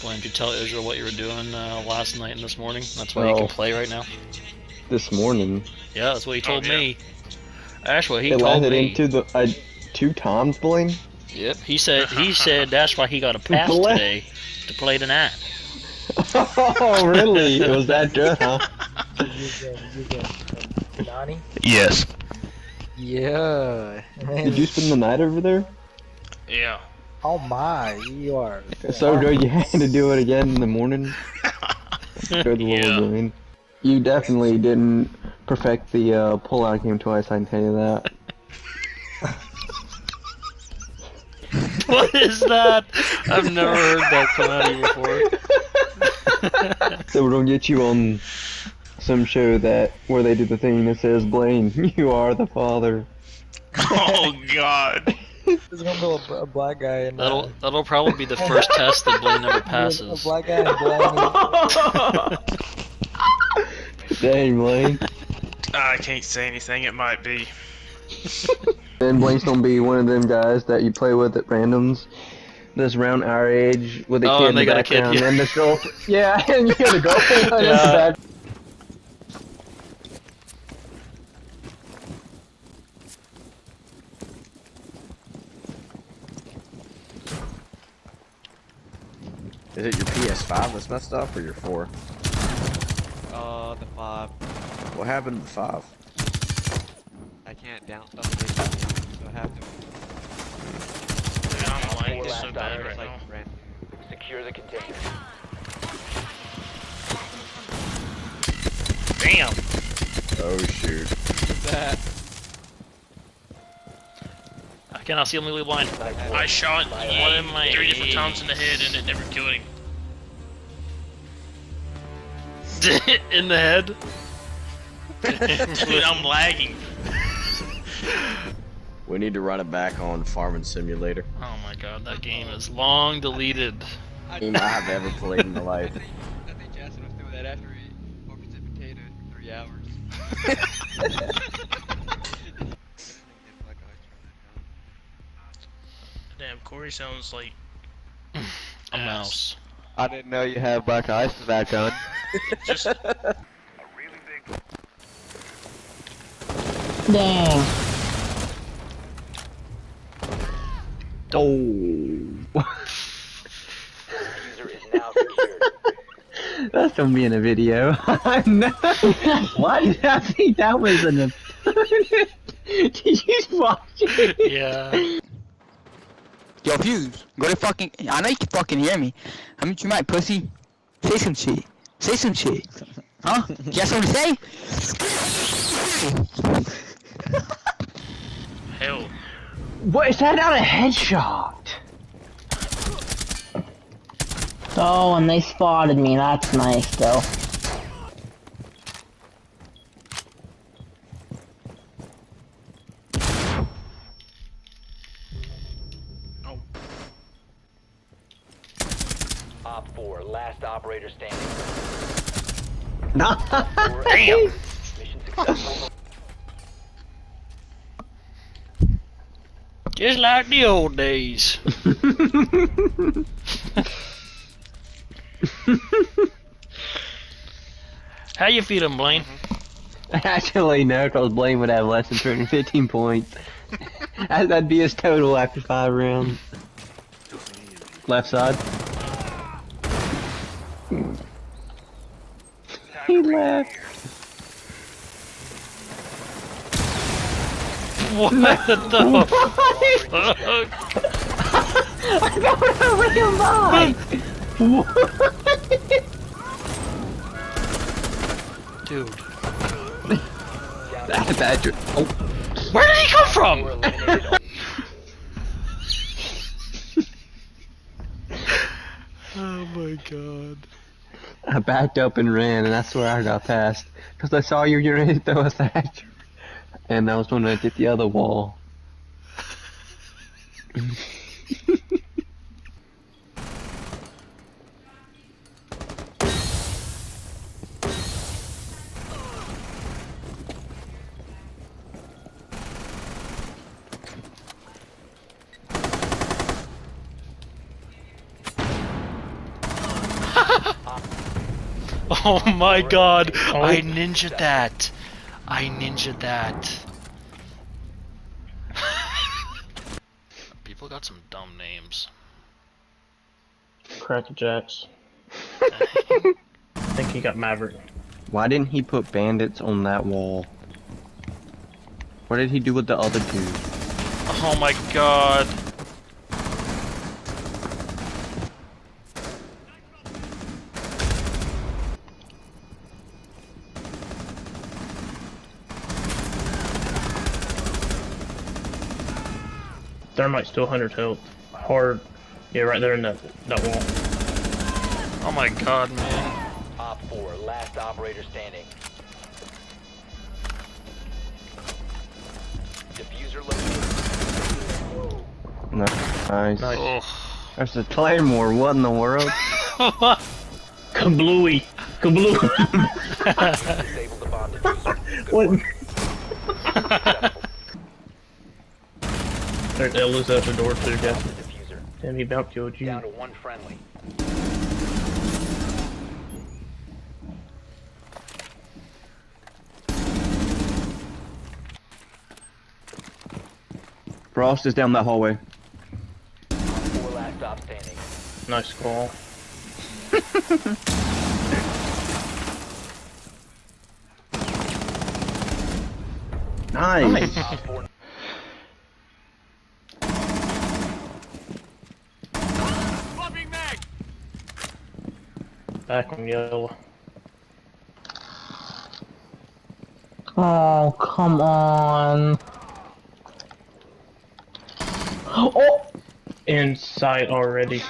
Blaine, did you tell Israel what you were doing uh, last night and this morning? That's why you Oh. can play right now. This morning, Yeah, that's what he told Oh, yeah. me. Actually, he it told landed me. into the uh, two times, Blaine. Yep, he said he said that's why he got a pass Blaine. today to play tonight. oh, really? It was that good, huh? You get, you get Nani? Yes. Yeah. Did you spend the night over there? Yeah. Oh my, you are. It's so good you had to do it again in the morning. Good Yeah. lord, Blaine. You definitely didn't perfect the uh, pull-out game twice, I can tell you that. what is that? I've never heard that come out of you before. So we're gonna get you on some show that where they do the thing that says, Blaine, you are the father. Oh God. There's gonna be a, a black guy in That'll uh, that'll probably be the first test that Blaine never A black guy in black. Dang, Blaine. I can't say anything. It might be. Then Blaine's gonna be one of them guys that you play with at randoms. That's around our age with a Oh, kid and in the they got a kid, yeah. and the girl. Yeah, and you got a girlfriend Yeah. Is it your PS5 that's messed up or your 4? Uh, the five. What happened to the 5? I can't down update, so I have to. Dude, I'm lagging Four so bad right like now. brand Secure the container. Damn. Oh shoot. that. I cannot see him legally blind. I shot What am I- three different times in the head and it never killed him. in the head. Dude, I'm lagging. We need to run it back on Farming Simulator. Oh my god, that game is long deleted. I Game I have ever played in my life. I think Jason was doing that after he focused a potato for three hours. Damn, sounds like A mouse. I didn't know you had black ice with that gun. just Dang. Oh. User is now secured. That's gonna be in a video. no. Why did I think that was in a? did you watch it? Yeah. Yo, Fuse, go to fucking. I know you can fucking hear me. I mean, you might, pussy. Say some shit. Say some shit. Huh? You got something to say? hell. What is that? Not a headshot. Oh, and they spotted me. That's nice, though. Op 4, last operator standing. Damn. Mission successful. Just like the old days. How you feeling, Blaine? Actually, no, because Blaine would have less than 215 points. That'd be his total after five rounds. Left side. He left. What the fuck? I got over him by. Dude. That's bad. dr- Oh, Where did he come from? Oh my god. I backed up and ran, and that's where I got past. Because I saw your uranium throw a thatch. And I was when I hit the other wall. oh my god! Oh. I ninja that! I ninja that! People got some dumb names. Cracker Jacks. I think he got Maverick. Why didn't he put bandits on that wall? What did he do with the other two? Oh my god! Thermite's still 100 health. Hard. Yeah, right there in that that wall. Oh my god, man. Op 4, last operator standing. Defuser located. Nice. Nice. Oh. There's a Claymore. What in the world? Kablooey. Kablooey. Disable the bomb defuser. Good what? Work. There's Ela's at the door too, guys. The defuser. Damn, he about killed you. Down to one friendly. Frost is down that hallway. 4, last stop standing. Nice call. Nice. Op Back on yellow. Oh, come on. Oh! In sight already.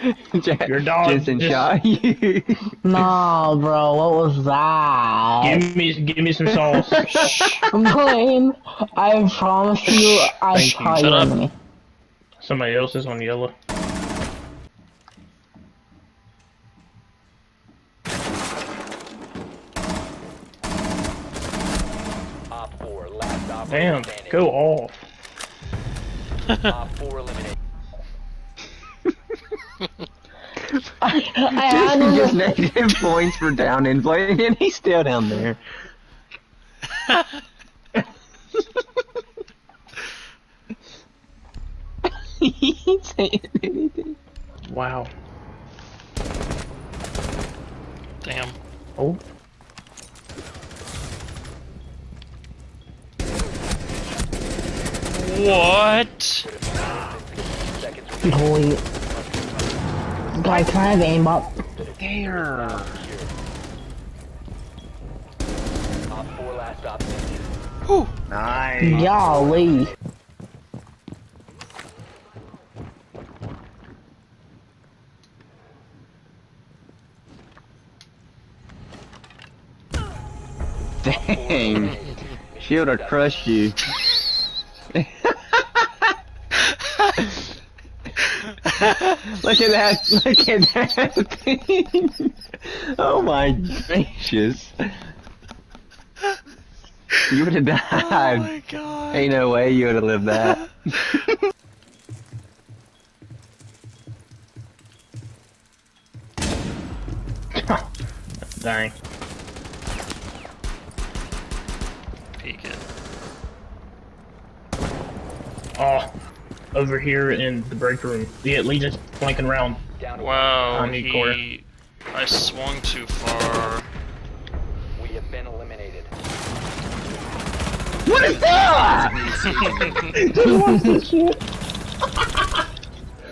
Jack, Your dog Jensen just- shot you. No, bro, what was that? Give me, give me some sauce. Blaine, I promise you, I Thank you. shot Shut your up. Somebody else is on yellow. Op 4, last operator Damn, standing. go off. Op 4 eliminated. I, I had Jensen just negative points for down in play, and he's still down there. he ain't saying anything. Wow. Damn. Oh. What? Holy. Guy, can I have aim up? There. Op 4, last stop. Nice. Golly. Dang. She would have crushed you. Look at that! Look at that thing! Oh my gracious! You would have died. Oh my god. Ain't no way you would have lived that. Dang. Peek it. Oh. Over here in the break room. Yeah, Legion's flanking around. Down to Wow, I need core. he... I swung too far. We have been eliminated. What is that?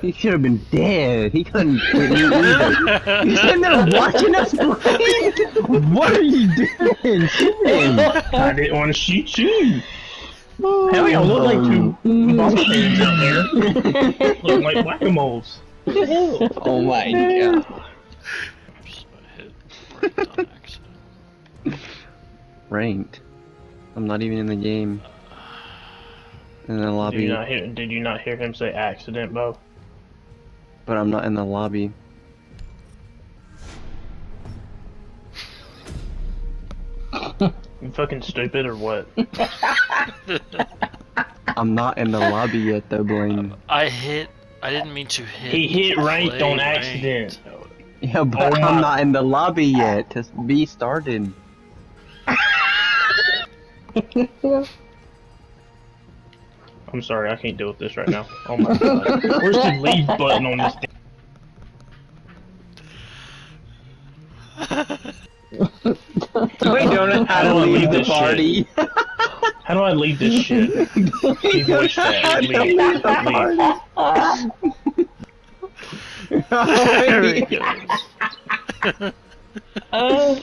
he should have been dead. He couldn't hit me either. He's sitting there watching us play. What are you doing? I didn't want to shoot you. Hell, y'all look like two bobbleheads out there. look like whack-a-moles. Hell? Oh my god. Oops, I hit ranked on accident. Ranked. I'm not even in the game. In the Did you lobby. not hear? Did you not hear him say accident, Bo? But I'm not in the lobby. You fucking stupid or what? I'm not in the lobby yet though, Blaine. I hit. I didn't mean to hit. He hit ranked play on ranked. accident. Yeah, but Oh I'm not in the lobby yet to be started. I'm sorry, I can't deal with this right now. Oh my god. Where's the leave button on this thing? We don't know how to How do I leave leave the this shit? party. How do I leave this shit? Leave voice chat. Leave. Leave. There he goes. Oh,